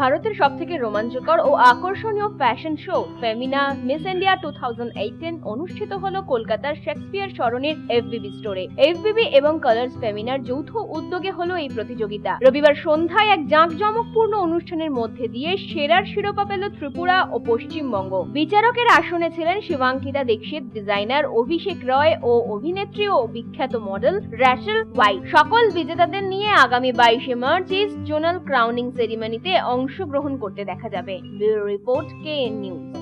ভারতের সবথেকে রোমাঞ্চকর ও আকর্ষণীয় fashion show Femina Miss India two অনুষ্ঠিত হলো কলকাতার শেক্সপিয়ার সরণির এফবিবি স্টোরে এফবিবি এবং কালার্স ফেমিনার যৌথ উদ্যোগে হলো এই প্রতিযোগিতা। রবিবার সন্ধ্যায় এক জাঁকজমকপূর্ণ অনুষ্ঠানের মধ্যে দিয়ে সেরার শিরোপা পেল ত্রিপুরা ও পশ্চিমবঙ্গ। বিচারকের আসনে ছিলেন শিবাঙ্কিতা দীক্ষিত, ডিজাইনার অভিষেক রয় ও অভিনেত্রী ও বিখ্যাত মডেল র্যাচেল ওয়াইট সকল বিজেতাদের নিয়ে আগামী বাইশে মার্চ ইস্ট জোনাল ক্রাউনিং সেরিমনিতে অংশগ্রহণ করতে দেখা যাবে। Report K news.